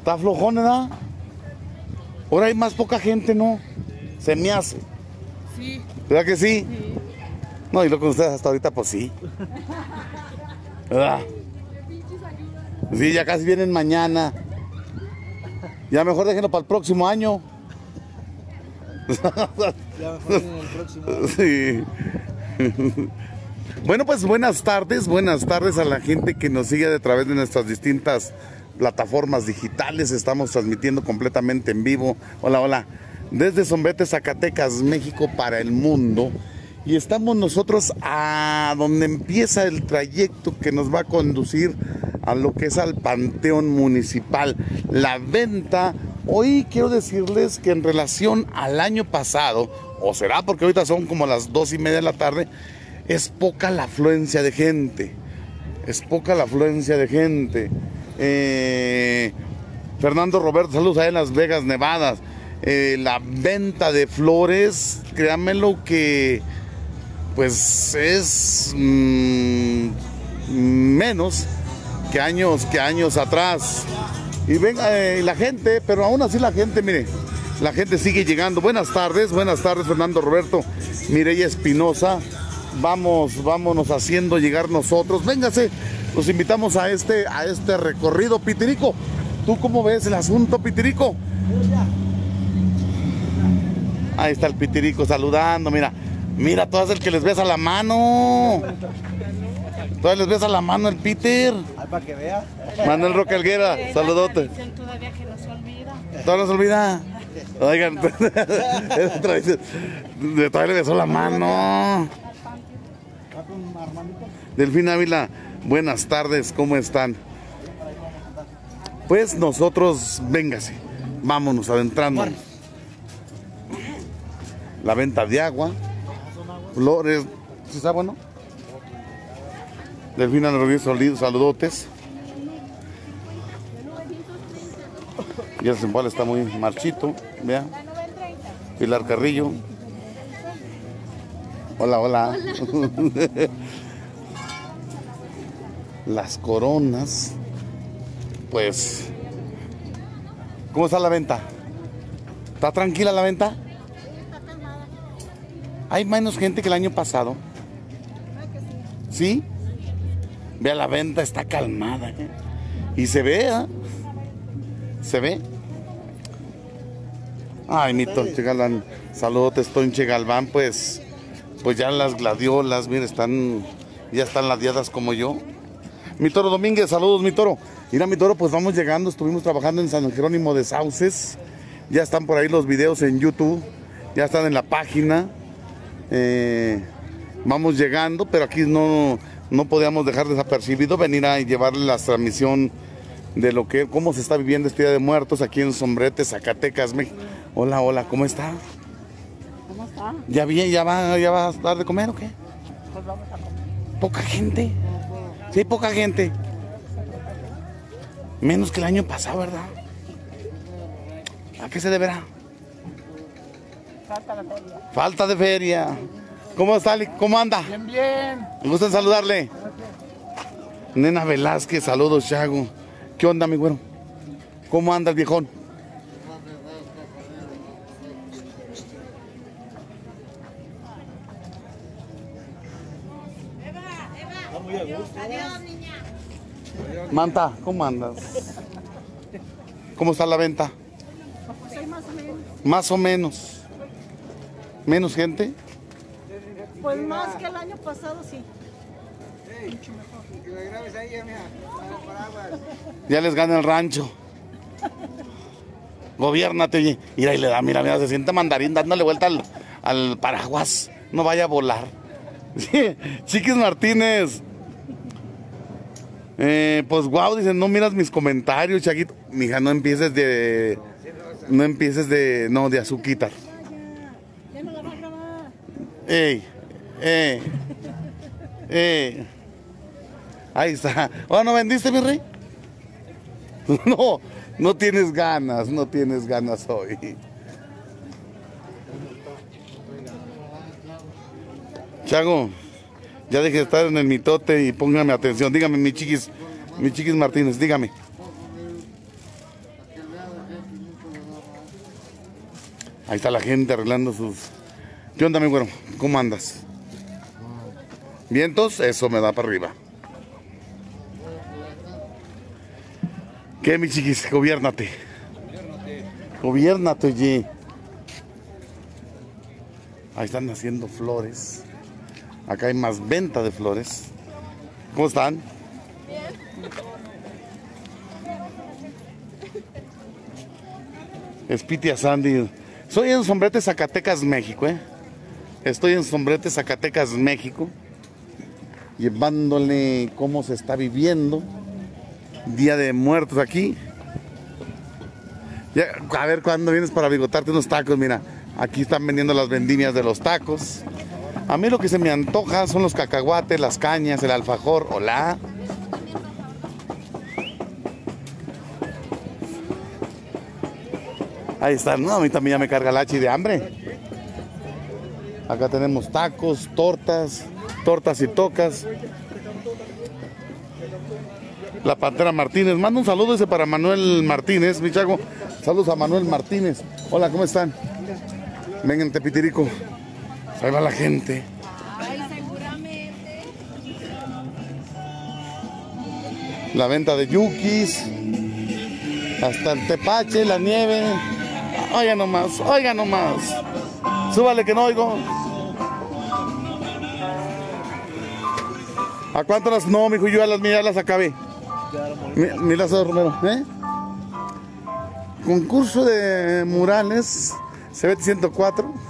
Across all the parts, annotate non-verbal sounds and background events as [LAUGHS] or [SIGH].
Está flojón, ¿verdad? Ahora hay más poca gente, ¿no? Se me hace. Sí. ¿Verdad que sí? Sí. No, y lo con ustedes hasta ahorita, pues sí. ¿Verdad? Sí, ya casi vienen mañana. Ya mejor déjenlo para el próximo año. Ya mejor en el próximo. Sí. Bueno, pues buenas tardes, buenas tardes a la gente que nos sigue a través de nuestras distintas plataformas digitales. Estamos transmitiendo completamente en vivo. Hola, hola. Desde Sombrete, Zacatecas, México para el mundo. Y estamos nosotros a donde empieza el trayecto que nos va a conducir a lo que es al Panteón Municipal. La venta, hoy quiero decirles que en relación al año pasado, o será porque ahorita son como las dos y media de la tarde, es poca la afluencia de gente. Es poca la afluencia de gente. Eh, Fernando Roberto, saludos allá en Las Vegas, Nevada. Eh, la venta de flores, créanmelo que pues es mm, menos que años que años atrás. Y venga eh, la gente, pero aún así la gente, mire, la gente sigue llegando. Buenas tardes, buenas tardes Fernando Roberto, Mireya Espinosa. Vamos, vámonos haciendo llegar nosotros. Véngase, los invitamos a este, a este recorrido, Pitirico. ¿Tú cómo ves el asunto, Pitirico? Ahí está el Pitirico saludando, mira. Mira, todas el que les besa la mano. Todas les besa la mano el Peter. Ay, para que vea. Manuel Roca Alguera, saludote. Todavía que no se olvida. Todo nos olvida. Oigan, [LAUGHS] es tradición. De todavía le besó la mano. Va con Armandito. Delfín Ávila, buenas tardes, ¿cómo están? Pues nosotros, véngase, vámonos adentrando. La venta de agua, flores, ¿sí está bueno? Delfina Rodríguez saludotes. Y el cempal está muy marchito, vea. Pilar Carrillo. Hola, hola. [LAUGHS] Las coronas, pues, ¿cómo está la venta? ¿Está tranquila la venta? Hay menos gente que el año pasado. ¿Sí? Vea, la venta está calmada. ¿eh? Y se ve, ¿ah? ¿Se ve? Ay, mi Tonche Galván. Saludos, Tonche Galván. Pues, pues ya las gladiolas, mire, están, ya están ladeadas como yo. Mi toro Domínguez, saludos, mi toro. Mira, mi toro, pues vamos llegando. Estuvimos trabajando en San Jerónimo de Sauces. Ya están por ahí los videos en YouTube. Ya están en la página. Eh, vamos llegando, pero aquí no, no podíamos dejar desapercibido venir a llevarle la transmisión de lo que, cómo se está viviendo este Día de Muertos aquí en Sombrete, Zacatecas, México. Hola, hola, ¿cómo está? ¿Cómo está? ¿Ya bien? ¿Ya va, ya va a dar de comer o qué? Pues vamos a comer. Poca gente. Sí, poca gente. Menos que el año pasado, ¿verdad? ¿A qué se deberá? Falta la feria. Falta de feria. ¿Cómo está? ¿Cómo anda? Bien, bien. Me gusta saludarle. Nena Velázquez, saludos, Chago. ¿Qué onda, mi güero? ¿Cómo anda el viejón? Manta, ¿cómo andas? ¿Cómo está la venta? Pues hay más o menos. Más o menos. ¿Menos gente? Pues más que el año pasado, sí. Que la grabes ahí, ya, mira. Les gana el rancho. Gobiérnate, oye. Mira, y le da, mira, mira, se siente mandarín dándole vuelta al, al paraguas. No vaya a volar. [LAUGHS] Sí, Chiquis Martínez. Eh, pues wow, dicen, no miras mis comentarios, Chaguito. Mija, no empieces de. No empieces de. No, de azuquitar. Ey, ey, ey. Ahí está. ¿Oh, no vendiste, mi rey? [LAUGHS] No, no tienes ganas, no tienes ganas hoy. Chago, ya deje de estar en el mitote y póngame atención. Dígame, mi chiquis, mi chiquis Martínez, dígame. Ahí está la gente arreglando sus... ¿Qué onda, mi güero? ¿Cómo andas? ¿Vientos? Eso me da para arriba. ¿Qué, mi chiquis? Gobiérnate. Gobiérnate. Gobiérnate, oye. Ahí están haciendo flores. Acá hay más venta de flores. ¿Cómo están? Espitia Sandy. Soy en Sombrete, Zacatecas, México, ¿eh? Estoy en Sombrete, Zacatecas, México. Llevándole cómo se está viviendo. Día de muertos aquí. Ya, a ver cuándo vienes para bigotarte unos tacos, mira. Aquí están vendiendo las vendimias de los tacos. A mí lo que se me antoja son los cacahuates, las cañas, el alfajor. Hola. Ahí están, no, a mí también ya me carga el hachi de hambre. Acá tenemos tacos, tortas, tortas y tocas. La Pantera Martínez. Manda un saludo ese para Manuel Martínez, mi chago. Saludos a Manuel Martínez. Hola, ¿cómo están? Vengan, Tepitirico. Ahí va la gente. Ay, seguramente. La venta de yukis. Hasta el tepache, la nieve. Oiga nomás, oiga nomás. Súbale que no oigo. ¿A cuánto las? No, mijo, yo ya las mías las acabé. Mi, mi lazo Romero, ¿eh? Concurso de murales, CBT 104.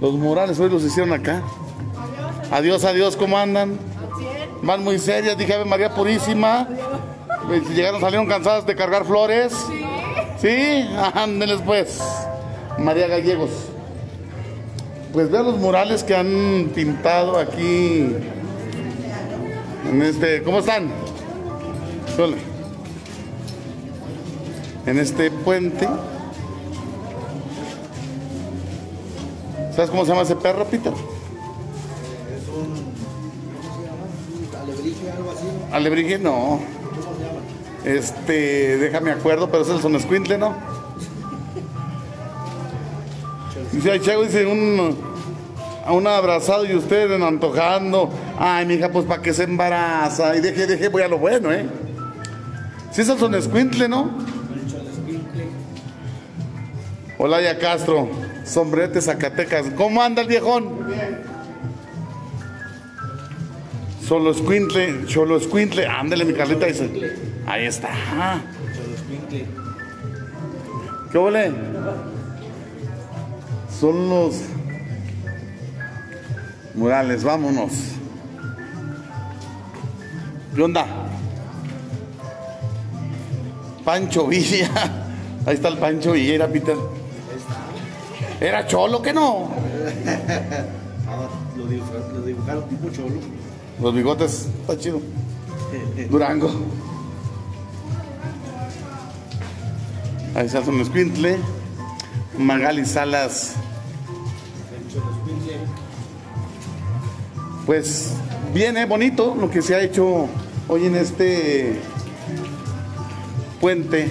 Los murales hoy los hicieron acá. Adiós, adiós, ¿cómo andan? Van muy serias, dije Ave María Purísima. Llegaron, salieron cansadas de cargar flores. Sí. Ándenles pues. María Gallegos. Pues vean los murales que han pintado aquí. En este, ¿cómo están? En este puente. ¿Sabes cómo se llama ese perro, Peter? Alebrije, algo así. ¿no? Alebrije, no. Este, déjame acuerdo, pero es el Sonescuintle, ¿no? Dice, ay, Chago, dice, un, a un abrazado y ustedes antojando. Ay, mija, pues para que se embaraza. Y deje, deje, voy a lo bueno, ¿eh? Sí es el Sonescuintle, ¿no? Olaya Castro, Sombrete, Zacatecas. ¿Cómo anda el viejón? Solo escuintle, cholo escuintle. Ándale, mi Carlita dice. Ahí está. ¿Qué ole? Son los murales, vámonos. ¿Qué onda? Pancho Villa. [LAUGHS] Ahí está el Pancho Villa, Peter. Era cholo, que no? Lo, dibujaron, lo dibujaron tipo cholo. Los bigotes, está chido. Durango. Ahí se hace un escuintle. Magali Salas. Pues viene bonito lo que se ha hecho hoy en este puente.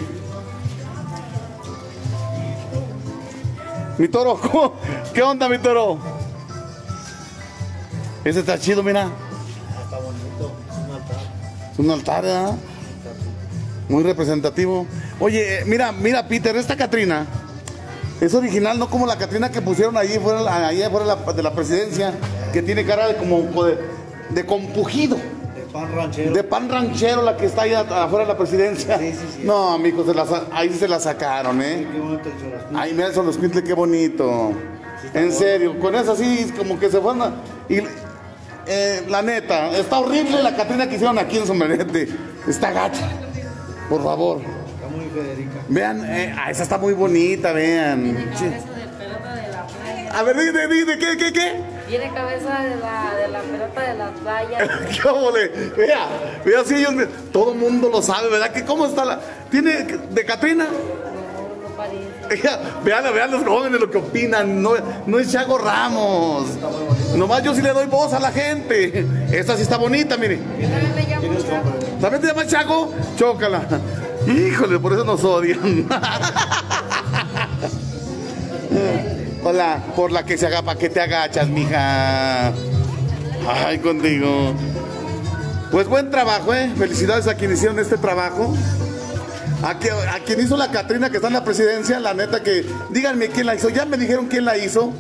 Mi toro, ¿cómo? ¿qué onda mi toro? Ese está chido, mira. Está bonito, es un altar. Es un altar, ¿verdad? Muy representativo. Oye, mira, mira, Peter, esta Catrina es original, no como la Catrina que pusieron allí fuera, allí fuera de la, de la presidencia, que tiene cara de como de, De pan ranchero. de pan ranchero, la que está ahí afuera de la presidencia. Sí, sí, sí. No, amigos, se la ahí se la sacaron, ¿eh? Qué bonito el. Ay, mira los quintle, qué bonito. En serio, con eso así como que se fueron a- Y eh, la neta, está horrible la Catrina que hicieron aquí en Sombrerete. Está gacha. Por favor. Está muy Federica. Vean, eh, ah, esa está muy bonita, vean. Sí. A ver, dime, dime, ¿qué, qué, qué? Tiene cabeza de la, de la pelota de la playa. [LAUGHS] ¿Qué óvole? Vea, vea, sí, ellos, todo el mundo lo sabe, ¿verdad? Que cómo está la... ¿Tiene de Catrina? No, no parece. Vean, vean, vean los jóvenes lo que opinan. No, no es Chago Ramos. Nomás yo sí le doy voz a la gente. Esta sí está bonita, mire. Yo también me llamo Chaco. ¿También te llamas Chago? Chócala. Híjole, por eso nos odian. [LAUGHS] Hola, por la que se haga, ¿para que te agachas, mija? Ay, contigo. Pues buen trabajo, ¿eh? Felicidades a quien hicieron este trabajo. A, quien hizo la Catrina que está en la presidencia, la neta que... Díganme quién la hizo. Ya me dijeron quién la hizo.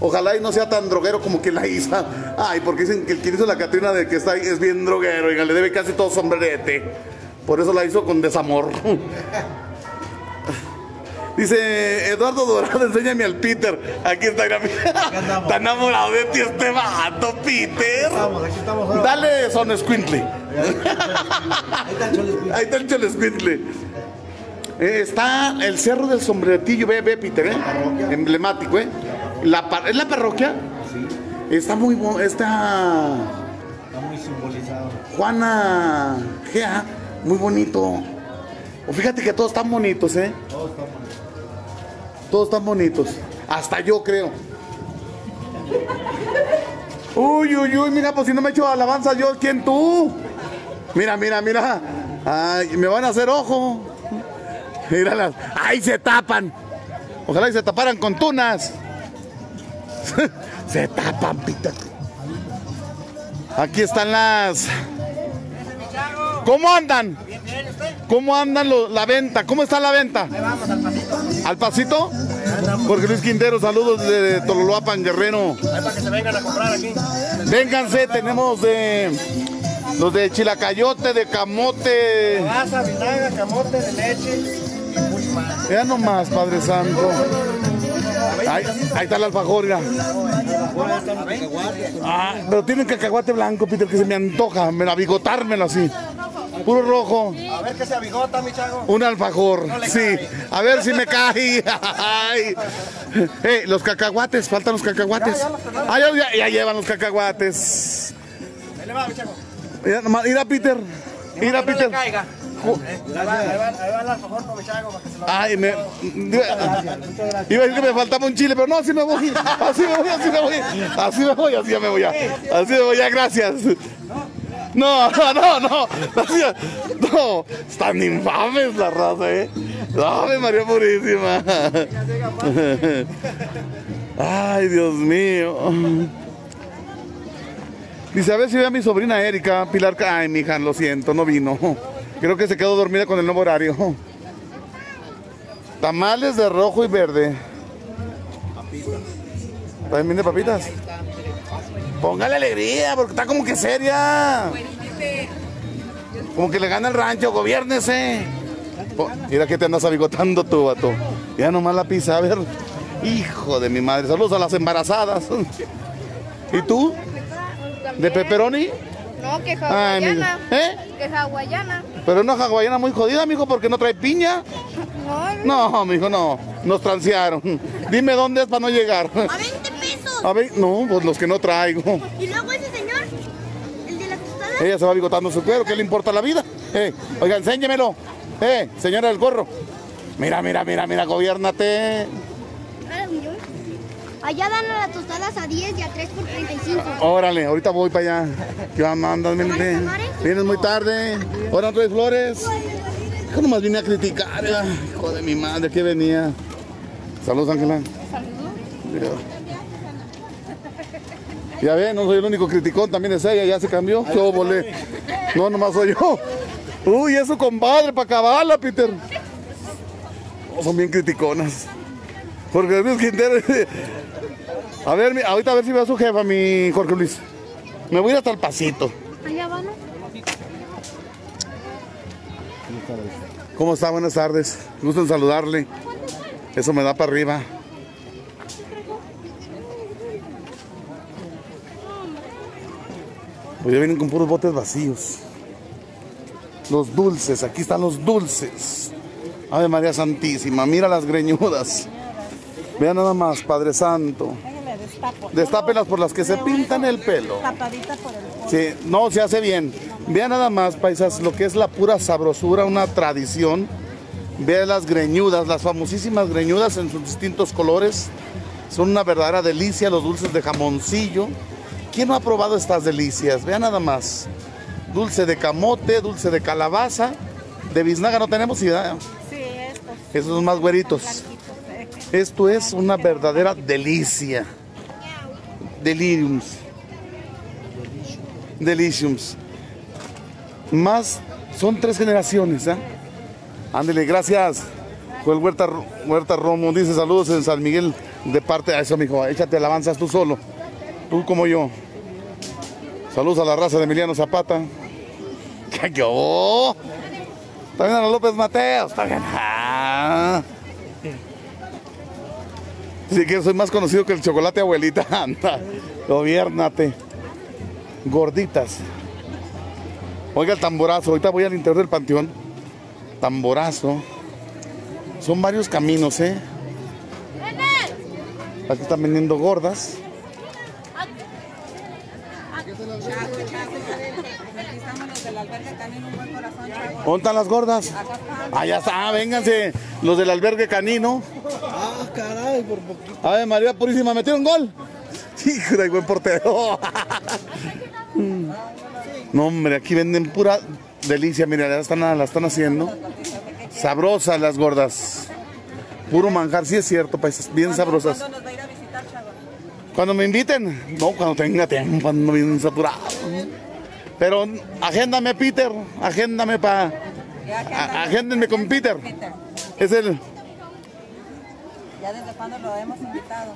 Ojalá y no sea tan droguero como quien la hizo. Ay, porque dicen que quien hizo la Catrina de que está ahí es bien droguero. Oiga, le debe casi todo sombrerete. Por eso la hizo con desamor. Dice Eduardo Dorado, enséñame al Peter. Aquí está, mira. Está enamorado de ti este vato, Peter. Estamos, aquí estamos. ahora. Dale son Squintle. Ahí está el Espíritu. Ahí está el. Eh, está el Cerro del Sombreretillo, ve, ve, Peter, ¿eh? Emblemático, ¿eh? La ¿Es la parroquia? Sí, Está muy. Está está muy simbolizado. Juana Gea, muy bonito. Fíjate que todos están bonitos, ¿eh? Todos estamos. Todos están bonitos. Hasta yo creo. Uy, uy, uy, mira, pues si no me echo alabanza yo, ¿quién tú? Mira, mira, mira. Ay, me van a hacer ojo. Míralas. ¡Ay, se tapan! Ojalá y se taparan con tunas. [LAUGHS] se tapan, pita. Aquí están las. ¿Cómo andan? ¿Cómo andan lo- la venta? ¿Cómo está la venta? Vamos al pasito. ¿Al pasito? Jorge Luis Quintero, saludos de Tololoapan, Guerrero. Ahí para que se vengan a comprar aquí. Vénganse, tenemos de los de chilacayote, de camote. Pasa, vinagre, camote de leche y mucho más. Ya nomás, Padre Santo. Ahí, ahí está el alfajor, mira. Ah, pero tienen cacahuate blanco, Peter, que se me antoja, me bigotármelo así. Puro rojo. A ver que se abigota, mi chago. Un alfajor, sí. A ver si me cae. [LAUGHS] Ay. Eh, los cacahuates, faltan los cacahuates. Ah, ya, ya- ya llevan los cacahuates. Ahí le va, mi chago. Mira, mira, Peter. Mira, No le Peter. caiga. Ahí va, el alfajor con mi chago para que se lo Ay, me. Iba a decir que me faltaba un chile, pero no, así me voy. Así me voy, así me voy. Así me voy, así me voy. ya. Así me voy, ya, gracias. No, no, no. Así, no. Están infames la raza, ¿eh? Ave María Purísima. Ay, Dios mío. Dice, a ver si ve a mi sobrina Erika, Pilar. Ay, mi hija, lo siento, no vino. Creo que se quedó dormida con el nuevo horario. Tamales de rojo y verde. ¿También viene papitas? Póngale alegría, porque está como que seria. Como que le gana el rancho, gobiérnese. Po- Mira que te andas abigotando tú, vato. Ya nomás la pisa, a ver. Hijo de mi madre, saludos a las embarazadas. ¿Y tú? ¿De pepperoni? No, que Ay, hawaiana. ¿Eh? Que hawaiana. Pero una hawaiana muy jodida, mijo, porque no trae piña. No, No, mijo, no. Nos transearon. [LAUGHS] Dime dónde es para no llegar. a 20 pesos. A ver, no, pues los que no traigo. Y luego ese señor, el de la tostada. Ella se va bigotando su cuero, ¿qué le importa la vida? Eh, oiga, enséñemelo. Eh, señora del gorro. Mira, mira, mira, mira, gobiernate. Allá dan a las tostadas a 10 y a 3 por 35. Órale, ahorita voy para allá. ¿Qué onda, andas. Vienes muy tarde. Ahora no traes flores. Yo nomás vine a criticar. Hijo de mi madre, ¿qué venía? Saludos, Ángela. Saludos. Ya ven, no soy el único criticón, también es ella, ya se cambió. Yo volé. No, nomás soy yo. Uy, eso compadre, para acabarla, Peter. Oh, son bien criticonas. Jorge Luis Quintero. A ver, ahorita a ver si veo a su jefa, mi Jorge Luis. Me voy a ir hasta el pasito. Allá van. ¿Cómo está? Buenas tardes. Gusto en saludarle. Eso me da para arriba. Pues ya vienen con puros botes vacíos. Los dulces, aquí están los dulces. Ave María Santísima, mira las greñudas. Vean nada más, Padre Santo. Destapo. Destápelas por las que se pintan el pelo. Tapadita por el. Sí, no, se hace bien. Vean nada más, paisas, lo que es la pura sabrosura, una tradición. Vean las greñudas, las famosísimas greñudas en sus distintos colores. Son una verdadera delicia los dulces de jamoncillo. ¿Quién no ha probado estas delicias? Vean nada más. Dulce de camote, dulce de calabaza. De biznaga no tenemos. ¿verdad? Sí, estos. Esos son más güeritos. Esto es una verdadera delicia. Deliriums. Deliciums. Más, son tres generaciones, ¿ah? Ándele, gracias. Joel Huerta, Huerta Romo dice saludos en San Miguel de parte a eso, mijo. Échate alabanzas tú solo. Tú como yo. Saludos a la raza de Emiliano Zapata. [LAUGHS] ¿Qué yo? También a López Mateos. También. Ah. Sí que soy más conocido que el chocolate abuelita. [LAUGHS] Anda. Gobiernate. Gorditas. Oiga el tamborazo. Ahorita voy al interior del panteón. Tamborazo. Son varios caminos, ¿eh? Aquí están vendiendo gordas. ¿Dónde están las gordas? Allá está, vénganse. Los del albergue canino. Caray, por poquito. A ver, María Purísima, ¿metieron gol? [LAUGHS] Hijo de buen portero. [LAUGHS] No, hombre, aquí venden pura delicia. Mira, ya están, la están haciendo. Sabrosas las gordas. Puro manjar, sí es cierto, paisas. Bien sabrosas. nos va a ir a visitar, Chava? Cuando me inviten, no, cuando tenga tiempo, cuando bien saturado. Pero agéndame, Peter, agéndame para. Agéndenme con Peter. Es el. ¿Ya desde cuándo lo hemos invitado?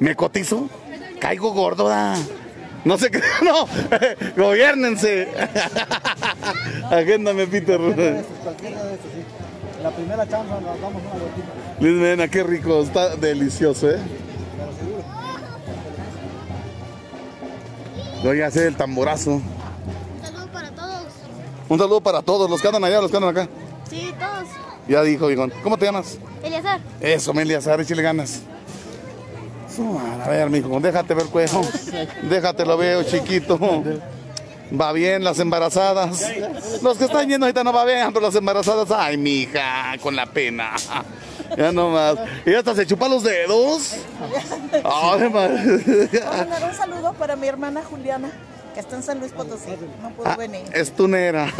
¿Me cotizo? Caigo gordo, da. No sé qué, [LAUGHS] no. [LAUGHS] Gobiernense. [LAUGHS] Agéndame, Peter. Cualquiera de estos, sí. La primera chance nos damos una vueltita. Luis Mena, qué rico, está delicioso, ¿eh? Oiga, ese es el tamborazo. Un saludo para todos. Un saludo para todos, los que andan allá, los que andan acá. Sí, todos. Ya dijo, Vigón. ¿Cómo te llamas? Eliazar. Eso, Meliazar, échale ganas. A ver, mijo, déjate ver cuejo. Déjate lo veo, chiquito. Va bien las embarazadas. Los que están viendo ahorita no va bien, pero las embarazadas, ay, mija, con la pena. Ya nomás. Y hasta se chupa los dedos. Ay, madre. Un saludo para mi hermana Juliana, está en San Luis Potosí. No pudo Ah, venir. es tunera. [LAUGHS]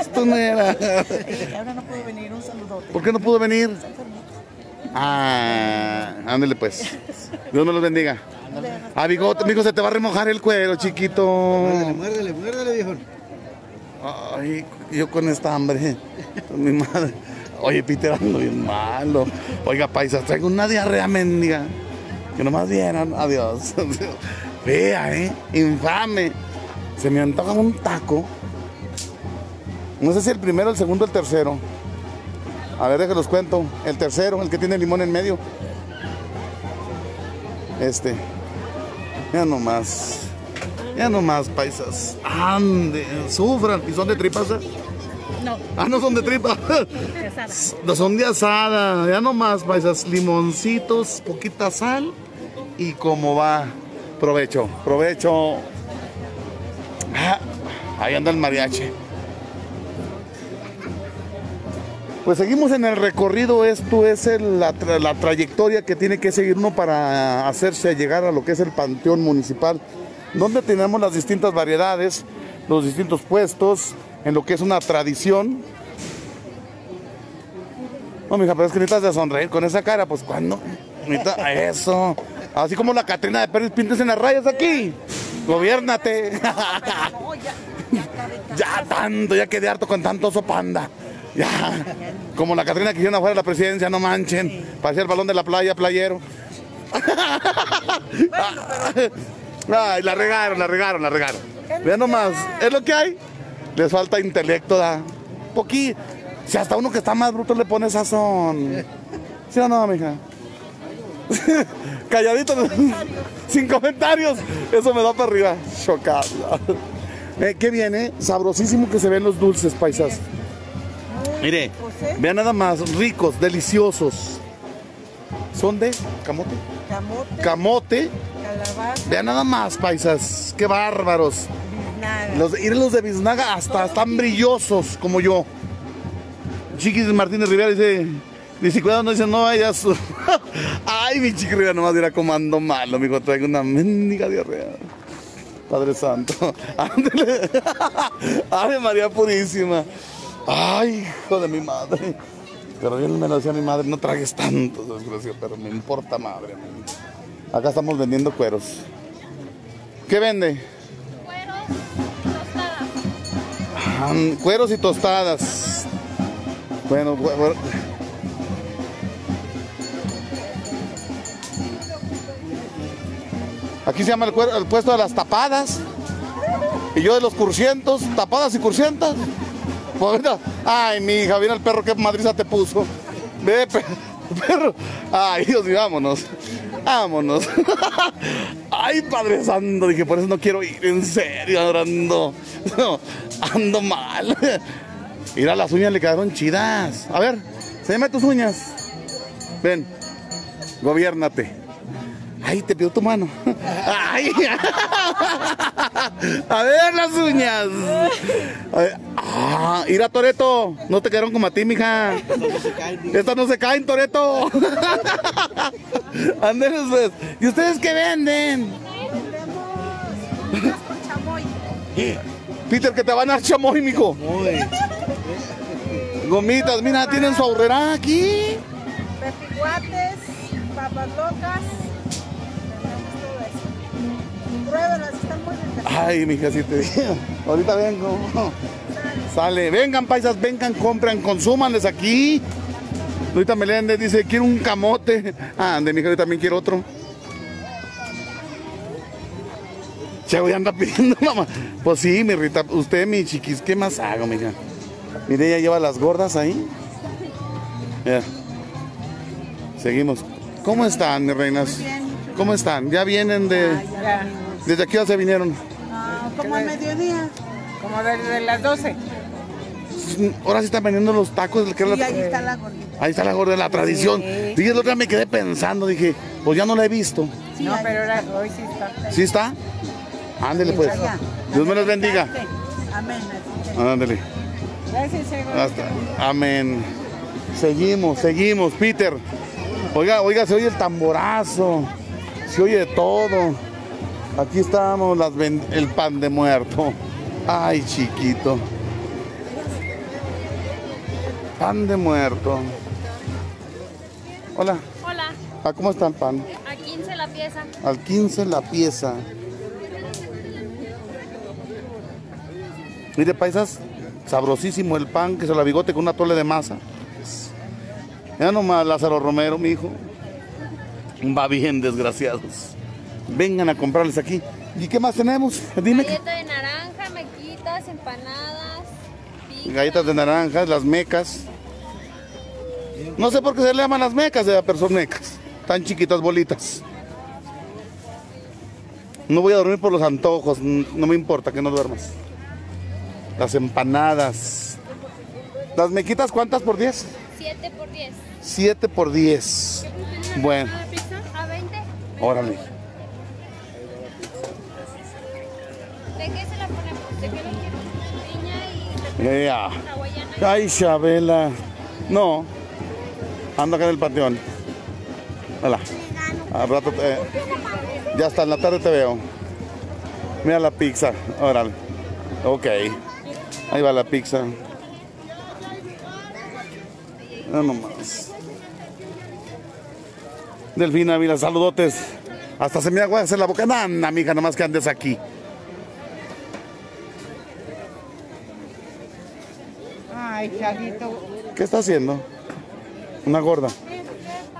Es tunera. Sí, ahora no pudo venir. Un saludote. ¿Por qué no pudo venir? Está enfermita. Ah, ándale pues. Dios me los bendiga. Ah, bigote, mijo, se te va a remojar el cuero, chiquito. Muérdele, muérdele, muérdele, viejo. Ay, yo con esta hambre. Con mi madre. Oye, Peter, ando bien malo. Oiga, paisas, traigo una diarrea mendiga. Que nomás vieran. Adiós. [LAUGHS] Vea, ¿eh? Infame. Se me antoja un taco. No sé si el primero, el segundo, el tercero. A ver, déjenlos cuento. El tercero, el que tiene limón en medio. Este. Ya nomás. Ya nomás, paisas. Ande, sufran. ¿Y son de tripas? eh? No, Ah, no son de tripa. [LAUGHS] No son de asada. Ya nomás, paisas. Limoncitos, poquita sal. Y como va. Provecho, provecho. Ah, ahí anda el mariachi. Pues seguimos en el recorrido, esto es el- la, la trayectoria que tiene que seguir uno para hacerse llegar a lo que es el Panteón Municipal, donde tenemos las distintas variedades, los distintos puestos, en lo que es una tradición. No, mija, pero es que necesitas de sonreír con esa cara, pues cuando. Eso. Así como la Catrina de Pérez, pintes en las rayas aquí. Gobiernate. [LAUGHS] [LAUGHS] ya tanto, ya quedé harto con tanto oso panda. Ya. Como la Catrina que hicieron afuera de la presidencia, no manchen. Parecía el balón de la playa, playero. [LAUGHS] Ay, la regaron, la regaron, la regaron. Vean nomás, es lo que hay. Les falta intelecto, da. Poquí. Si hasta uno que está más bruto le pone sazón. ¿Sí o no, mija? [LAUGHS] Calladito, sin comentarios. Eso me da para arriba. Chocado. Eh, ¿Qué viene? Sabrosísimo que se ven los dulces, paisas. Mire, vean nada más, ricos, deliciosos. ¿Son de camote? camote, Camote. calabaza, Vean nada más, paisas. Qué bárbaros. Los, miren los de Biznaga hasta están brillosos como yo. Chiquis Martínez Rivera dice, dice, cuidado, no dice, no vayas. [LAUGHS] Ay, mi chiqui Rivera nomás dirá como ando malo, amigo, traigo una mendiga diarrea. Padre Santo. [LAUGHS] Ándele. [LAUGHS] Ave María Purísima. Ay, hijo de mi madre. Pero bien me lo decía mi madre, no tragues tanto, desgracia, pero me importa madre. Acá estamos vendiendo cueros. ¿Qué vende? Ah, cueros y tostadas. Bueno, bu- Aquí se llama el, puesto de las tapadas. Y yo de los cursientos, tapadas y cursientas. Pues ay, mi hija, mira el perro que madriza te puso. Ve, pe- [LAUGHS] perro. Ay, Dios mío, vámonos. Vámonos. [LAUGHS] Ay, Padre Santo, dije, por eso no quiero ir, en serio, ando, no, ando mal. [LAUGHS] Mira, las uñas le quedaron chidas. A ver, enséñame tus uñas. Ven, gobiérnate. Ay, te pido tu mano. Ay. A ver las uñas. A. Ah, mira, Toreto. No te quedaron como a ti, mija. Estas no se caen, Toreto. Anden pues. ¿Y ustedes qué venden? Peter, que te van a dar chamoy, mijo. Gomitas, mira, tienen su ahorrera aquí. Pepiguates, papas locas. Pruébalas, están muy ricas. Ay, mija, si te digo. Ahorita vengo. Sale. Vengan, paisas, vengan, compran, consúmanles aquí. Ahorita Meléndez dice, quiero un camote. Ah, ande, mija, yo también quiero otro. Chavo, ya anda pidiendo, [LAUGHS] mamá. Pues sí, mi Rita, usted, mi chiquis, ¿qué más hago, mija? Mire, ella lleva las gordas ahí. Mira. Seguimos. ¿Cómo están, mis reinas? ¿Cómo están? ¿Ya vienen de...? ¿Desde aquí ya se vinieron? Ah, como a mediodía. Como desde las 12. Ahora sí están vendiendo los tacos. del que era Y la- ahí está la gordita. Ahí está la gorda de la tradición. Dije, la otra me quedé pensando, dije, pues ya no la he visto. Sí, no, pero ahora, hoy sí está. ¿Sí está? Ándele pues. allá. Dios me los bendiga. Amén. así que- Ándele. Gracias, señor. Hasta. Amén. Seguimos, seguimos, Peter. Oiga, oiga, se oye el tamborazo. Se oye todo. Aquí las ven- el pan de muerto. Ay, chiquito. Pan de muerto. Hola. Hola, Ah, ¿Cómo está el pan? a 15 la pieza. Al 15 la pieza. Mire, paisas, sabrosísimo el pan que se lo bigote con una tole de masa. Ya nomás Lázaro Romero, mi hijo. Va bien, desgraciados. Vengan a comprarles aquí. ¿Y qué más tenemos? Dime. qué- Galleta de naranja, mequitas, empanadas, pizza. Galletas de naranjas, las mecas. No sé por qué se le llaman las mecas de personas mecas. Tan chiquitas bolitas. No voy a dormir por los antojos, no me importa que no duermas. Las empanadas. ¿Las mequitas cuántas por 10? 7 por 10. 7 por 10. Bueno. ¿A 20? órale. ¿De qué se la ponemos? ¿De qué lo quiero? Piña y. Ay, Chabela. No. Ando acá en el panteón. Hola. Al rato te- Ya hasta en la tarde te veo. Mira la pizza. Órale. Ok. Ahí va la pizza. No nomás. Delfina Ávila, saludotes. Hasta se me agua hacer la boca. Nada, mija, nomás que andes aquí. Ay. ¿Qué está haciendo? Una gorda.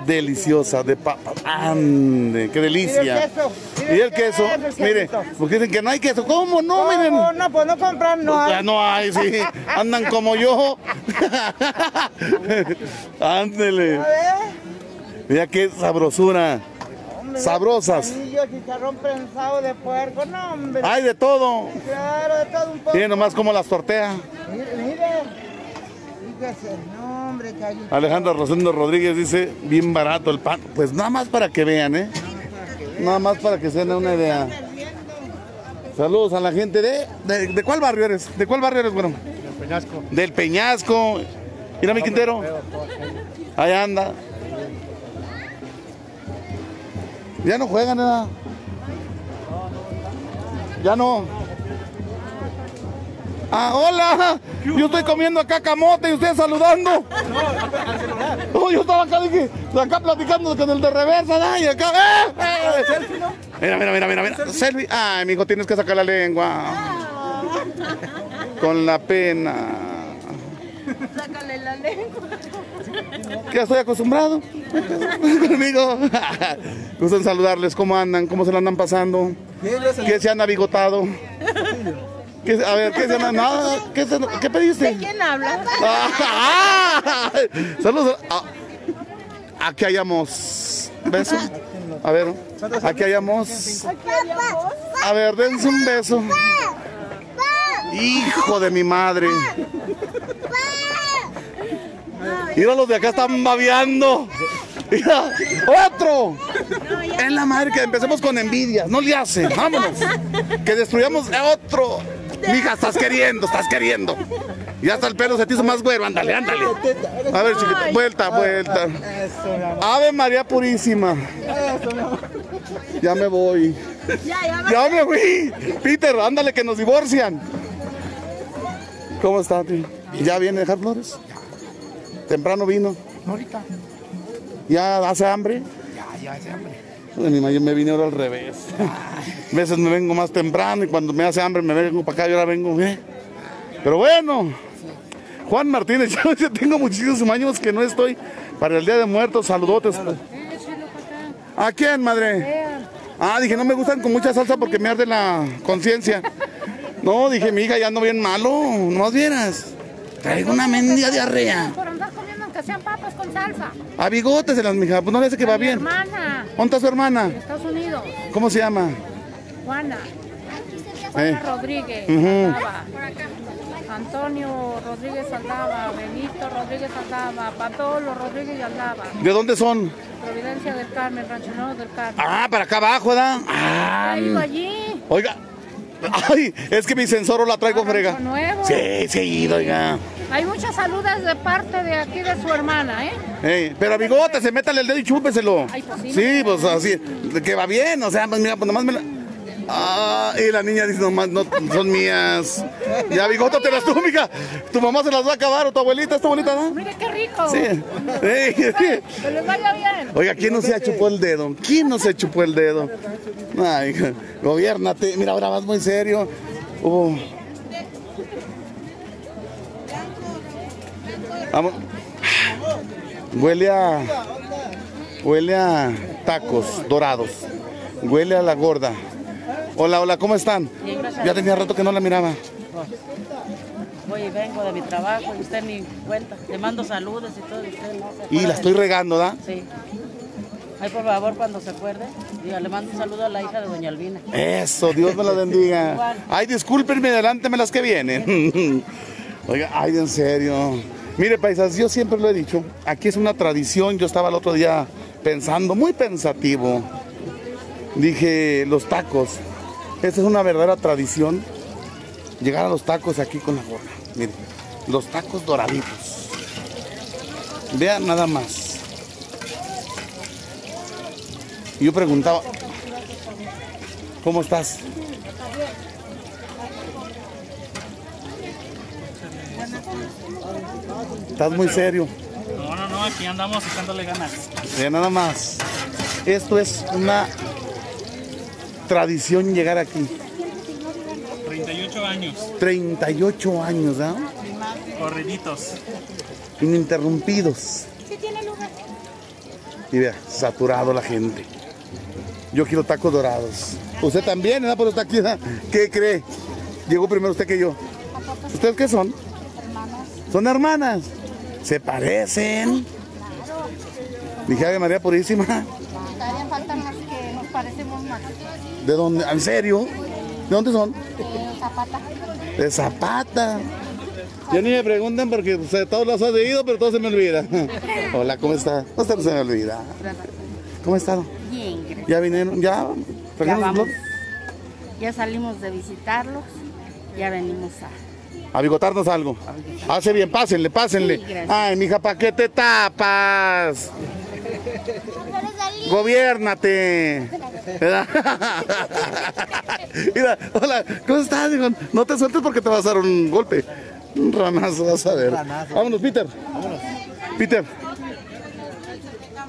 Deliciosa, de papa. Ande, qué delicia. Mire el queso, Y el queso, mire, porque dicen que no hay queso. ¿Cómo no? Miren. No, no, pues no compran, no Ya hay. no hay, sí. [LAUGHS] Andan como yo. [LAUGHS] Ándele. Mira qué sabrosura. Sabrosas. Chicharrón prensado de puerco, no, hombre. Hay de todo. Claro, de todo un poco. Miren nomás cómo las tortea. No, hombre, Chavito. Alejandra Rosendo Rodríguez dice, bien barato el pan. Pues nada más para que vean, ¿eh? Nada más para que se den una idea. Saludos a la gente de, de... ¿De cuál barrio eres? ¿De cuál barrio eres, bueno? Del Peñasco. Del Peñasco. Mira mi Quintero. Ahí anda. Ya no juegan nada. Ya no. Ah, hola. Yo estoy comiendo acá camote y ustedes saludando. No, yo estaba acá, dije, acá platicando con el de reversa, ¿no? y acá. ¡eh! ¡eh! Mira, mira, mira, mira, mira. Selfie. Ay, mijo, tienes que sacar la lengua. Con la pena. Sácale la lengua. Ya estoy acostumbrado. Conmigo. Gusto en saludarles. ¿Cómo andan? ¿Cómo se la andan pasando? ¿Qué se han abigotado? ¿Qué- a ver, ¿qué se han nada? ¿Qué, qué pediste? ¿Quién habla? [LAUGHS] Ah, Saludos. Aquí hayamos. ¿Beso? A ver, aquí hayamos. A ver, dense un beso. Hijo de mi madre. Mira, los de acá están babeando. Mira, otro. En la madre que empecemos con envidia. No le hace. Vámonos. Que destruyamos a otro. Mija, estás queriendo, estás queriendo. Ya hasta el pelo se te hizo más güero. Ándale, ándale. A ver, chiquita. Vuelta, vuelta. Ave María Purísima. Ya me voy. Ya me fui. Peter, ándale que nos divorcian. ¿Cómo está, tío? ¿Ya viene a dejar flores? ¿Temprano vino? Ahorita. ¿Ya hace hambre? Ya, ya hace hambre. Ay, mi ma, yo me vine ahora al revés. [LAUGHS] A veces me vengo más temprano y cuando me hace hambre me vengo para acá y ahora vengo, ¿eh? Pero bueno, Juan Martínez, [LAUGHS] yo tengo muchísimos años que no estoy para el Día de Muertos. Saludotes. ¿A quién, madre? Ah, dije, no me gustan con mucha salsa porque me arde la conciencia. No, dije, mi hija ya ando bien malo, no vieras. Traigo una mendiga diarrea. Por sean papas con salsa. A bigotes en las mija, pues no le hace que va Mi bien. hermana, ¿Dónde está su hermana? de Estados Unidos, ¿Cómo se llama? Juana. Eh. Juana Rodríguez, Ujú. Aldaba. Antonio Rodríguez Aldaba, Benito Rodríguez Aldaba, Patolo Rodríguez Aldaba. ¿De dónde son? Providencia del Carmen, Rancho Nuevo del Carmen. Ah, para acá abajo, ¿verdad? Ah, ¿Ha ido allí? oiga. Ay, es que mi sensor la traigo ¿A frega. Nuevo? Sí, sí, oiga. Hay muchas saludas de parte de aquí de su hermana, ¿eh? Pero a bigote, se métale el dedo y chúpeselo. Ay, pues sí. Sí, pues así, que va bien, o sea, pues mira, pues nomás me la... Ah, y la niña dice, nomás, no, son mías. Ya, bigote, te las tú, mija. Tu mamá se las va a acabar, o tu abuelita, ¿es tu abuelita, no? Mire qué rico. Sí. Que les vaya bien. Oiga, ¿quién no se ha chupó el dedo? ¿Quién no se chupó el dedo? Ay, hija, gobiérnate. Mira, ahora vas muy serio. Hubo- Vamos. Huele a. Huele a tacos dorados. Huele a la gorda. Hola, hola, ¿cómo están? Ya tenía rato que no la miraba. Voy y vengo de mi trabajo y usted ni cuenta. Le mando saludos y todo. Y, usted no se Y acuerda la estoy regando, ¿da? Sí. Ay, por favor, cuando se acuerde, diga, le mando un saludo a la hija de Doña Albina. Eso, Dios me la bendiga. Ay, discúlpenme, adelánteme las que vienen. [LAUGHS] Oiga, ay, en serio. Mire, paisas, yo siempre lo he dicho, aquí es una tradición. Yo estaba el otro día pensando, muy pensativo. Dije, los tacos. Esta es una verdadera tradición. Llegar a los tacos aquí con la gorra. Mire, los tacos doraditos. Vean nada más. Yo preguntaba, ¿cómo estás? Estás muy serio. No, no, no, aquí andamos echándole ganas. Ve nada más. Esto es una tradición llegar aquí. 38 años, 38 años, ¿ah? corriditos. Ininterrumpidos. Y vea, saturado la gente. Yo quiero tacos dorados. Usted también, ¿verdad? Por está aquí, ¿verdad? ¿Qué cree? Llegó primero usted que yo. ¿Ustedes qué son? Son hermanas. Se parecen. Dije, Ave María Purísima. Todavía faltan las que nos parecemos más. ¿De dónde? ¿En serio? ¿De dónde son? Eh, Zapata. De Zapata. Ya ni me preguntan porque o sea, todos los he oído, pero todo se me olvida. [LAUGHS] Hola, ¿cómo está? No se me olvida. ¿Cómo están? Bien, gracias. ¿Ya vinieron? ¿Ya? Ya ¿Trajimos vamos. Ya salimos de visitarlos, ya venimos a... A bigotarnos algo. Hace bien, pásenle, pásenle. Sí. Ay, mija, ¿para qué te tapas? Gobiérnate. ¿Verdad? [LAUGHS] Mira, hola, ¿cómo estás? hijo? No te sueltes porque te vas a dar un golpe. Un ranazo, vas a ver. Vámonos, Peter. Peter.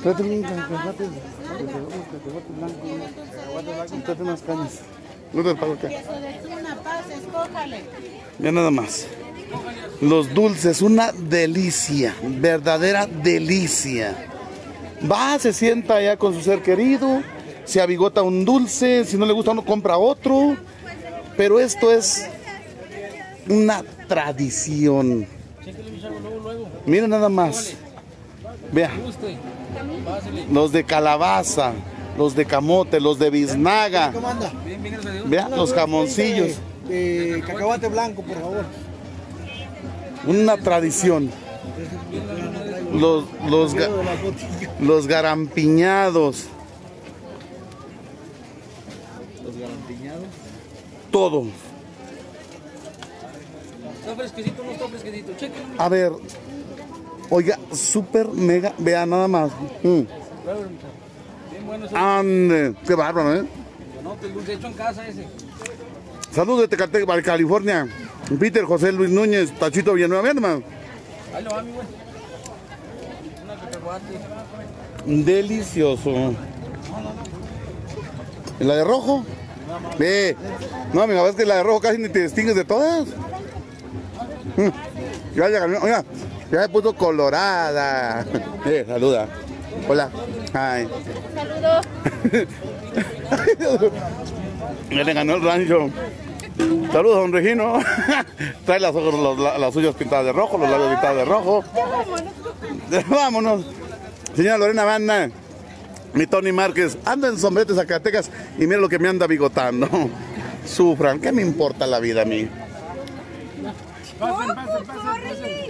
Tráete un cacahuate. Blanco. Unas cañas. Acá. Una paz, escójale. Ya nada más. Los dulces, una delicia, verdadera delicia. Va, se sienta allá con su ser querido, se abigota un dulce, si no le gusta uno compra otro, pero esto es una tradición. Miren nada más. Vea. Los de calabaza, los de camote, los de biznaga. ¿Cómo anda? Vea, los jamoncillos. De, de cacahuate blanco, por favor. Una tradición. Los, los, ga- los garampiñados. Los garantiñados. Todo. Está fresquecito, no está fresquecito. Cheque. A ver. Oiga, súper mega. Vea nada más. Mm. Bueno. Ande, qué bárbaro, ¿eh? No, el dulce hecho en casa ese. Saludos de Tecate, California. Peter José Luis Núñez, Tachito Villanueva. Mira nomás. Ahí lo va, mi güey. Una cacahuate. Delicioso. ¿Y la de rojo? Ve. No, amiga, es que la de rojo casi ni te distingues de todas. Mm. Ya, ya, mira, ya se puso colorada. [LAUGHS] Eh, saluda. Hola. Ay. Saludos. [LAUGHS] Ya le ganó el rancho. Saludos, don Regino. [LAUGHS] Trae las, los- la- las uñas pintadas de rojo, los labios pintados de rojo. [LAUGHS] Vámonos. Señora Lorena Banda, mi Tony Márquez, ando en sombrete Zacatecas y mira lo que me anda bigotando. Sufran, ¿qué me importa la vida a mí?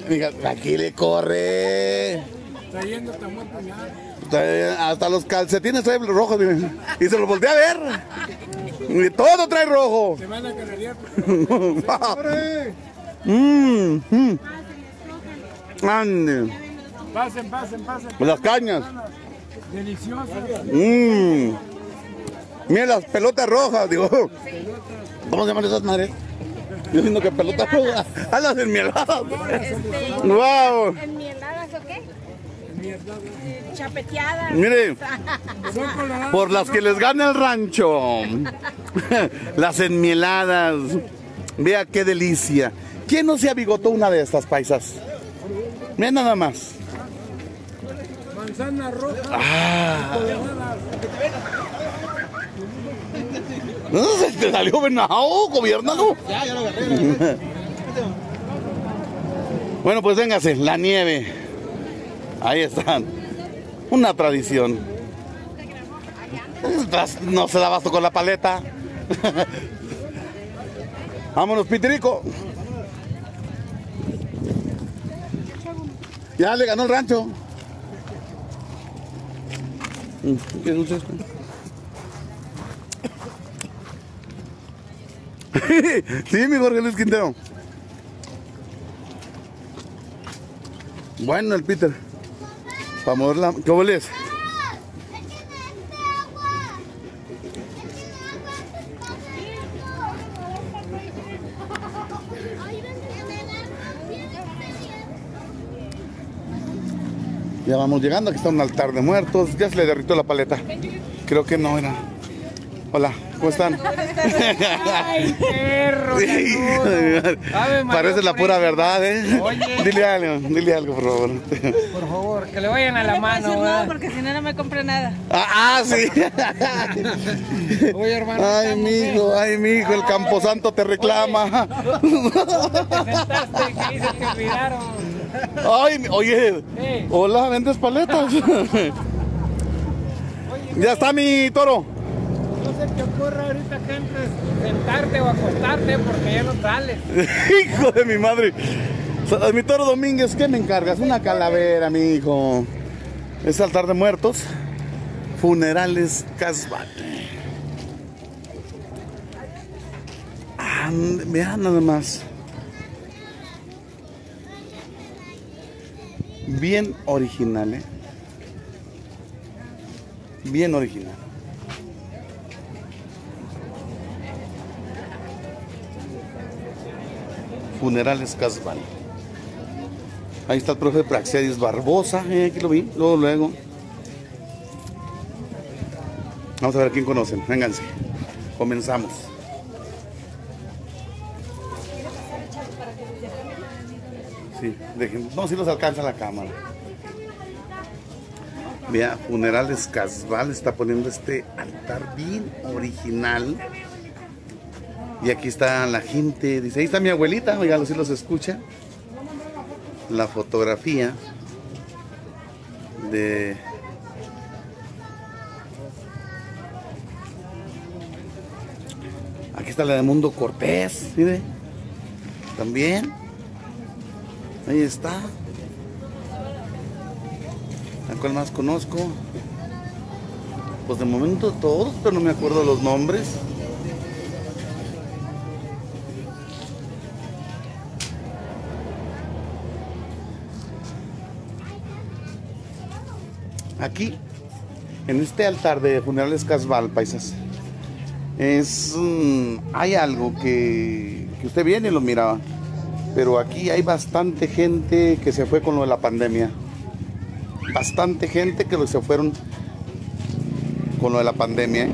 Mira, aquí le corre. Trae- Hasta los calcetines trae rojos miren. y se los voltea a ver. Y todo trae rojo. Se van a [LAUGHS] mm, mm. Ande. Pasen, pasen, pasen. Las cañas. Delicioso. Mm. Mira las pelotas rojas, digo. ¿Cómo se llaman esas madres? Yo siento que pelotas rojas. Ah, las enmieladas. Wow. ¿Enmieladas o qué? Chapeteadas. Mire, [LAUGHS] por las que les gana el rancho. [LAUGHS] Las enmieladas. Vea qué delicia. ¿Quién no se abigotó una de estas paisas? Mira nada más. Manzana roja. Ah. No, se te salió venado, gobiernalo. Ya, ya lo agarré. Bueno, pues véngase, la nieve. Ahí están. Una tradición. No se da abasto con la paleta. [LAUGHS] Vámonos, Pitrico. Ya le ganó el rancho. ¿Qué es? [LAUGHS] sí, mi Jorge Luis Quintero. Bueno, el Peter. Para mover la... ¿Qué hueles? Ya vamos llegando, aquí está un altar de muertos. Ya se le derritió la paleta. Creo que no era. Hola, ¿cómo están? [LAUGHS] Ay, perro. Sí, Ave Parece la pura verdad, ¿eh? Oye. Dile algo, dile algo, por favor. Por favor, que le vayan a la mano. ¿verdad? porque si no, no me compré nada. Ah, ah, sí. Oye, hermano. Ay, mijo, ay, mijo, el Camposanto te reclama. ¿eh? Te sentaste, que olvidaron. Ay, oye, Sí. hola, ¿vendes paletas? Ya está mi toro. No se te ocurra ahorita que entres sentarte o acostarte porque ya no sales. [LAUGHS] Hijo de mi madre. Mi toro Domínguez, ¿qué me encargas? Una calavera, mi hijo. Es altar de muertos. Funerales Casbal. And- Vean nada más. Bien original, ¿eh? Bien original. Funerales Casval. Ahí está el profe Praxedis Barbosa, eh, aquí lo vi, luego, luego. Vamos a ver quién conocen, vénganse. Comenzamos. Sí, dejen, no, si los alcanza la cámara. Vea, Funerales Casval está poniendo este altar bien original. Y aquí está la gente, dice, ahí está mi abuelita, oiga, si los escucha. La fotografía de Aquí está la de Mundo Cortés, mire. También. Ahí está. ¿A cuál más conozco? Pues de momento todos, pero no me acuerdo los nombres. Aquí, en este altar de funerales Casval, paisas, es mm, hay algo que, que usted viene y lo miraba, pero aquí hay bastante gente que se fue con lo de la pandemia, bastante gente que se fueron con lo de la pandemia,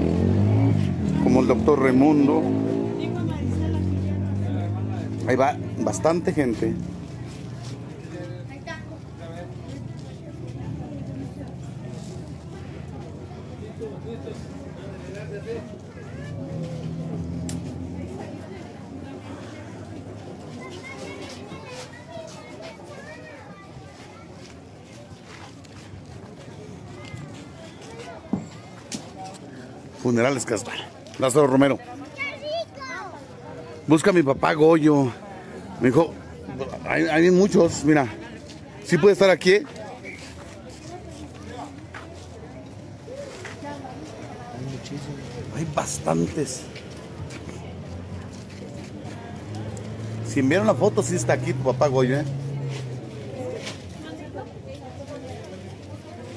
como el doctor Raimundo, ahí va bastante gente. Funerales Casval. Lázaro Romero. Busca a mi papá Goyo. Me dijo, hay, muchos, mira. ¿Sí puede estar aquí? Hay bastantes. Si enviaron la foto, sí está aquí tu papá Goyo, ¿eh?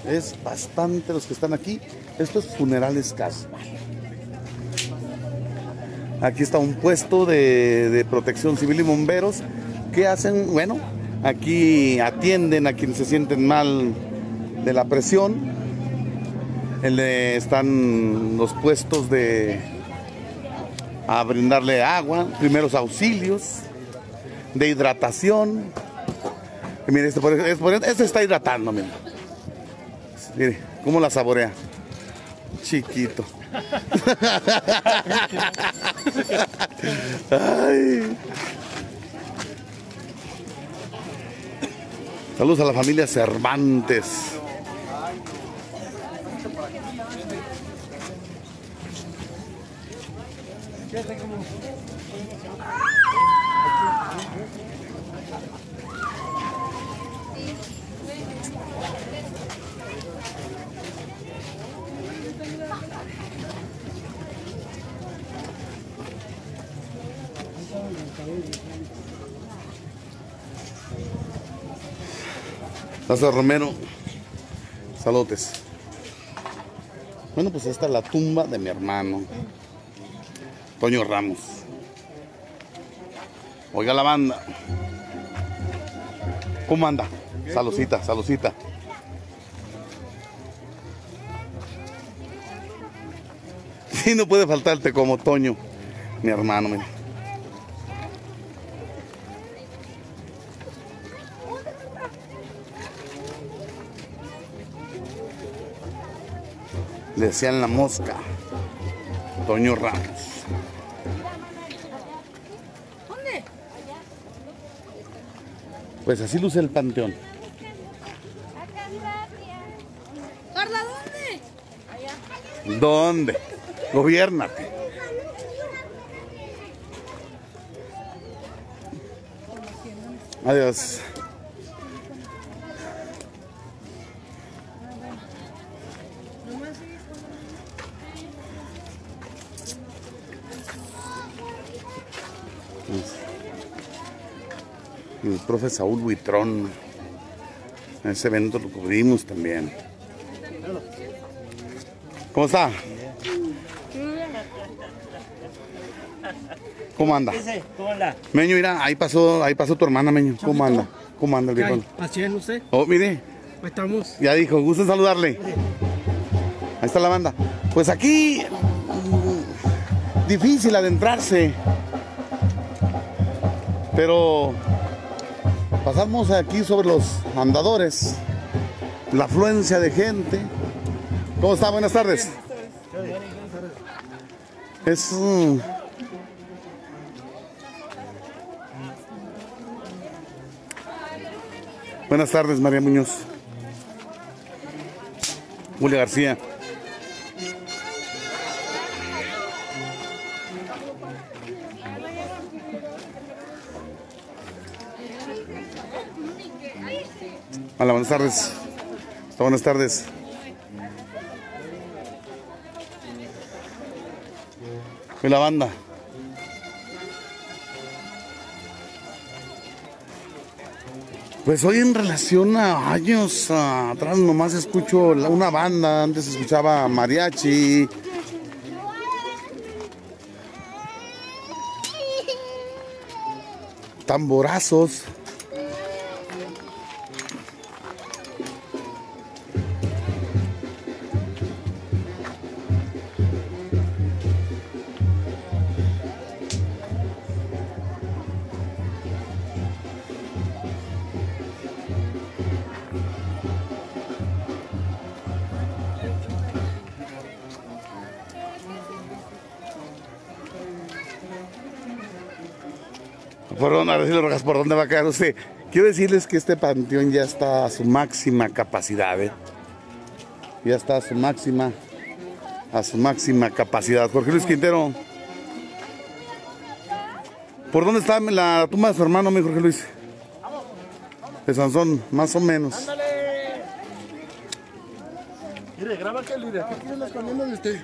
Es bastante los que están aquí. Estos funerales Casval. Aquí está un puesto de, protección civil y bomberos que hacen, bueno, aquí atienden a quienes se sienten mal de la presión. Están los puestos de a brindarle agua, primeros auxilios, de hidratación. Y mire, este, este, este está hidratando, mire. Mire, cómo la saborea. Chiquito. [LAUGHS] Ay. Saludos a la familia Cervantes. Lázaro Romero, saludos. Bueno, pues esta es la tumba de mi hermano, Toño Ramos. Oiga la banda. ¿Cómo anda? Saludcita, saludcita. Sí, no puede faltarte como Toño, mi hermano. Mira. Le decían la mosca. Toño Ramos. ¿Dónde? Pues así luce el panteón. Carla, ¿dónde? ¿Dónde? Gobiernate. Adiós. Profe Saúl Buitrón. Ese evento lo cubrimos también. ¿Cómo está? ¿Cómo anda? ¿cómo anda? Meño, mira, ahí pasó, ahí pasó tu hermana, Meño. ¿Cómo anda? ¿Cómo anda el hay? ¿Así es usted? Oh, mire, Ahí estamos. ya dijo, gusto en saludarle. Ahí está la banda. Pues aquí, difícil adentrarse. Pero pasamos aquí sobre los andadores, la afluencia de gente. ¿Cómo está? Buenas tardes. Es mm, Buenas tardes, María Muñoz. Julia García. Hola, buenas tardes. Buenas tardes. La banda. Pues hoy en relación a años atrás nomás escucho una banda, antes escuchaba mariachi. Tamborazos. ¿Por dónde va a caer usted? Quiero decirles que este panteón ya está a su máxima capacidad, ¿eh? Ya está a su máxima, a su máxima capacidad. Jorge Luis Quintero. ¿Por dónde está la tumba de su hermano, mi Jorge Luis? De Sansón, más o menos. Mire, graba que.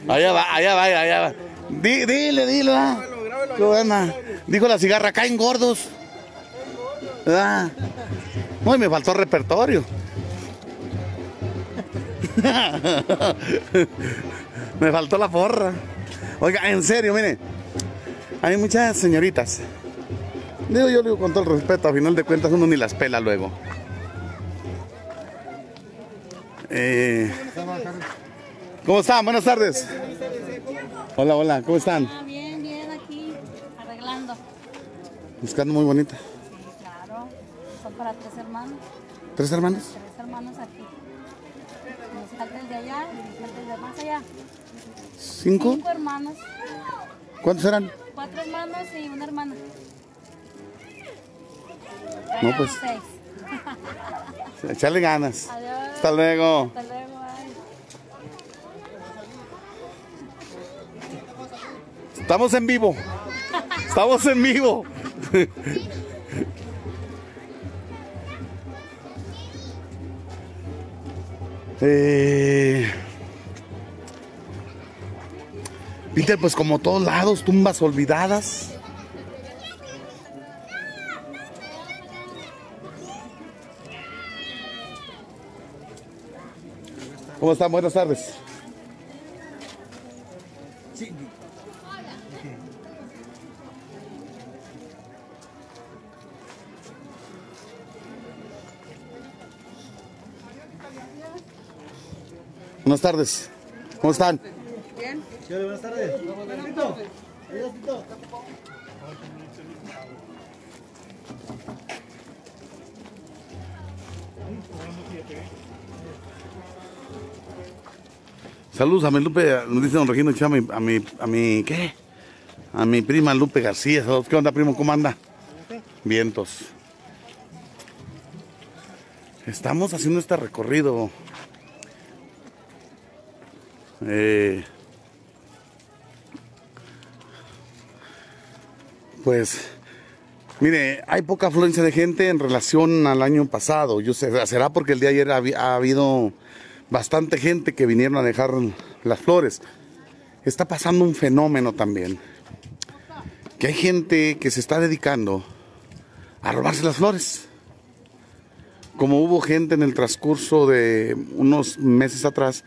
Allá va, allá va, allá va. Di- dile, dile, va. Qué buena. Dijo la cigarra, caen gordos. ¿Verdad? No, y me faltó repertorio. [LAUGHS] me faltó la porra. Oiga, en serio, mire. Hay muchas señoritas. Digo, yo digo con todo el respeto, a final de cuentas uno ni las pela luego. Eh, ¿Cómo están? Buenas tardes. Hola, hola, ¿cómo están? Ah, bien, bien, aquí, arreglando. Buscando muy bonita. Para tres hermanos. ¿Tres hermanos? Tres hermanos aquí. Nos falta el de allá y nos falta el de más allá. ¿Cinco? Cinco hermanos. ¿Cuántos eran? Cuatro hermanos y una hermana. No, pues. Seis. [LAUGHS] Echarle ganas. Adiós. Hasta luego. Hasta luego. Estamos en vivo. Estamos en vivo. [LAUGHS] Eh, Peter, pues como todos lados, tumbas olvidadas. ¿Cómo están? Buenas tardes. Buenas tardes. ¿Cómo están? Sí, buenas tardes. Saludos a mi Lupe, nos dice don Regino a mi, a mi, ¿qué? A mi prima Lupe García. Saludos. ¿Qué onda, primo? ¿Cómo anda? Vientos. Estamos haciendo este recorrido. Eh, pues, mire, hay poca afluencia de gente en relación al año pasado. Yo será porque el día ayer habi- ha habido bastante gente que vinieron a dejar las flores. Está pasando un fenómeno también. Que hay gente que se está dedicando a robarse las flores. Como hubo gente en el transcurso de unos meses atrás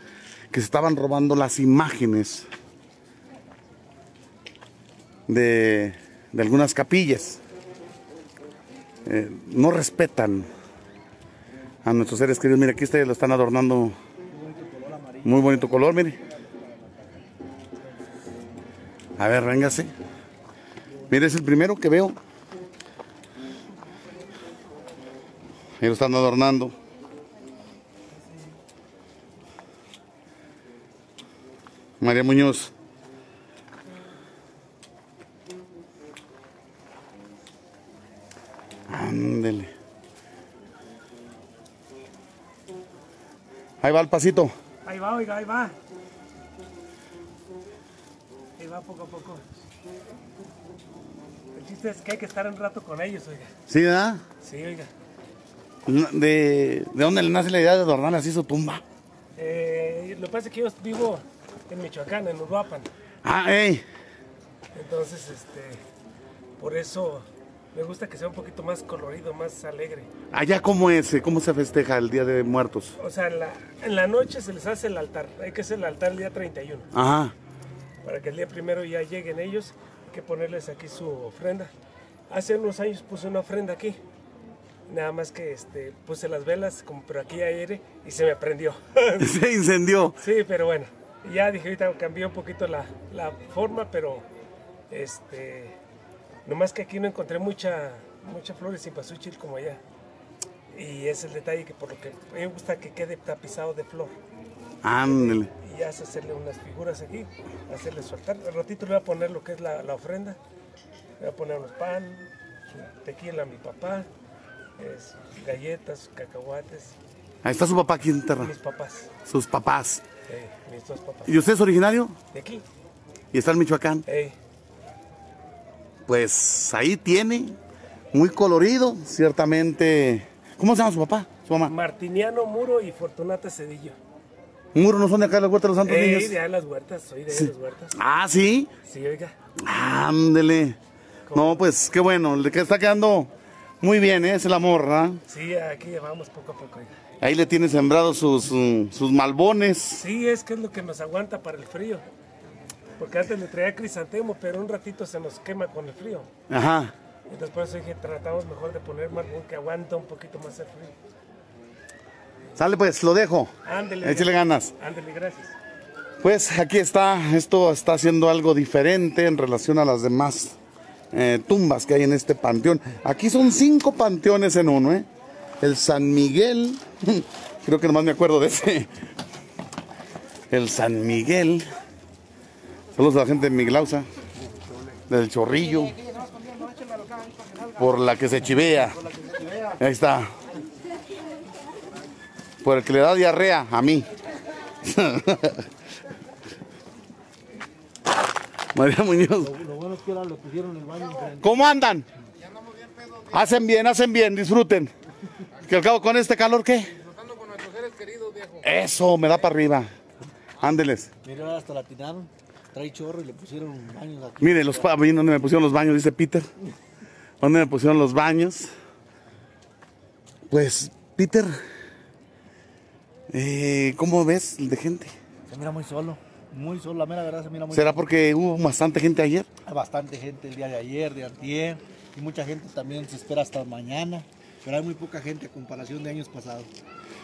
que se estaban robando las imágenes de, de algunas capillas. Eh, no respetan a nuestros seres queridos. Mire, aquí ustedes lo están adornando. Muy bonito color, mire. A ver, véngase. Mire, es el primero que veo. Ahí lo están adornando. María Muñoz. Ándele. Ahí va el pasito. Ahí va, oiga, ahí va. Ahí va poco a poco. El chiste es que hay que estar un rato con ellos, oiga. ¿Sí, verdad? Sí, oiga. ¿De, ¿De dónde le nace la idea de adornar así su tumba? Eh, lo que pasa es que yo vivo en Michoacán, en Uruapan. Ah, ey. Entonces, este, por eso me gusta que sea un poquito más colorido, más alegre. Allá cómo es, ¿cómo se festeja el Día de Muertos? O sea, en la, en la noche se les hace el altar. Hay que hacer el altar el día 31. Ajá. Para que el día primero ya lleguen ellos, hay que ponerles aquí su ofrenda. Hace unos años puse una ofrenda aquí. Nada más que este, puse las velas, como, pero aquí aire y se me prendió. [LAUGHS] [LAUGHS] Se incendió. sí, pero bueno. Ya dije, ahorita cambié un poquito la, la forma, pero este, nomás que aquí no encontré mucha, mucha flores y pasúchil como allá. Y es el detalle que por lo que me gusta que quede tapizado de flor. Ándele. Y ya es hacerle unas figuras aquí, hacerle soltar. Al ratito le voy a poner lo que es la, la ofrenda. Le voy a poner unos pan, tequila a mi papá, es, galletas, cacahuates, Ahí está su papá aquí en Terra. mis papás, Sus papás. eh, mis dos papás. ¿Y usted es originario? De aquí, Y está en Michoacán. eh, Pues ahí tiene. Muy colorido, ciertamente. ¿Cómo se llama su papá? Su mamá. Martiniano Muro y Fortunata Cedillo. Muro, ¿no son de acá de la Huerta de los Santos Eh, Niños? de ahí las huertas, soy de ahí las huertas. Ah, sí. Sí, oiga. Ándele. No, pues qué bueno. Le que está quedando muy bien, ¿eh? es el amor, ¿verdad? Sí, aquí llevamos poco a poco, oiga. Ahí le tiene sembrados sus, mm, sus malbones. Sí, es que es lo que nos aguanta para el frío. Porque antes le traía crisantemo, pero un ratito se nos quema con el frío. Ajá. Por eso dije, tratamos mejor de poner marbón que aguanta un poquito más el frío. Sale pues, lo dejo. Ándele. Échale ganas. Ándele, gracias. Pues aquí está, esto está haciendo algo diferente en relación a las demás eh, tumbas que hay en este panteón. Aquí son cinco panteones en uno, ¿eh? El San Miguel, [LAUGHS] creo que nomás me acuerdo de ese. El San Miguel. Saludos a la gente de Miglausa, del Chorrillo, por la que se chivea. Ahí está. Por el que le da diarrea a mí. [LAUGHS] María Muñoz. ¿Cómo andan? Hacen bien, hacen bien, disfruten. Que al cabo con este calor, ¿qué? Eso, me da para arriba. Ándeles. Mira, ahora hasta la tiraron. Trae chorro y le pusieron baños aquí. Mire, los pa- ¿dónde me pusieron los baños? Dice Peter. ¿Dónde me pusieron los baños? Pues, Peter, eh, ¿cómo ves el de gente? Se mira muy solo. Muy solo, la mera verdad se mira muy ¿Será solo. porque hubo bastante gente ayer? Bastante gente el día de ayer, de antier. Y mucha gente también se espera hasta mañana. Pero hay muy poca gente a comparación de años pasados.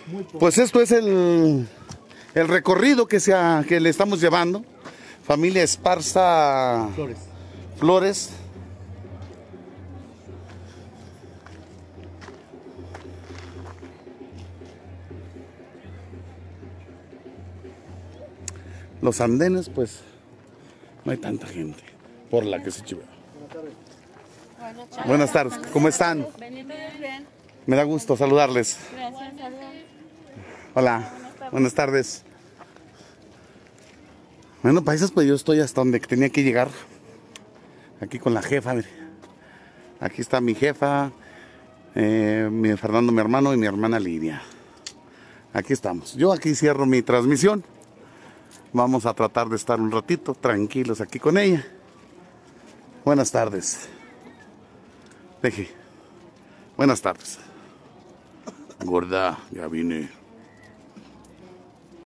Muy poca. Pues esto es el, el recorrido que, se ha- que le estamos llevando. Familia Esparza Flores. Flores. Los andenes, pues, no hay tanta gente por la que se chivea. Buenas tardes, ¿cómo están? Me da gusto saludarles. Hola, buenas tardes. Bueno, países, pues yo estoy hasta donde tenía que llegar. Aquí con la jefa. Aquí está mi jefa, eh, mi Fernando, mi hermano, y mi hermana Lidia. Aquí estamos. Yo aquí cierro mi transmisión. Vamos a tratar de estar un ratito tranquilos aquí con ella. Buenas tardes. Deje. Buenas tardes. Gorda, ya vine.